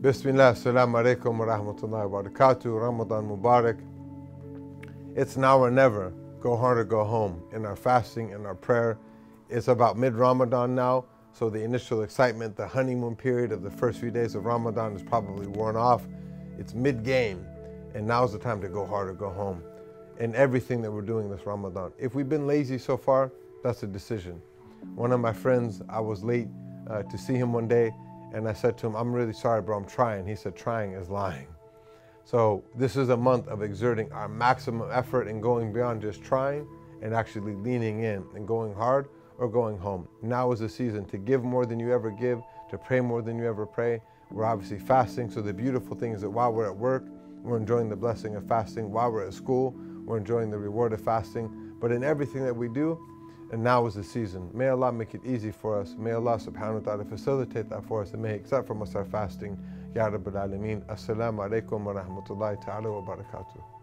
Bismillah, Assalamu alaikum wa rahmatullahi wa barakatuh, Ramadan Mubarak. It's now or never. Go hard or go home. In our fasting, in our prayer. It's about mid Ramadan now, so the initial excitement, the honeymoon period of the first few days of Ramadan is probably worn off. It's mid game, and now's the time to go hard or go home in everything that we're doing this Ramadan. If we've been lazy so far, that's a decision. One of my friends, I was late uh, to see him one day, and I said to him, I'm really sorry, bro, I'm trying. He said, trying is lying. So this is a month of exerting our maximum effort and going beyond just trying and actually leaning in and going hard or going home. Now is the season to give more than you ever give, to pray more than you ever pray. We're obviously fasting, so the beautiful thing is that while we're at work, we're enjoying the blessing of fasting. While we're at school, we're enjoying the reward of fasting. But in everything that we do, and now is the season. May Allah make it easy for us. May Allah subhanahu wa ta'ala facilitate that for us and may He accept from us our fasting. Ya Rabbil Alameen. Assalamu alaikum wa rahmatullahi ta'ala wa barakatuh.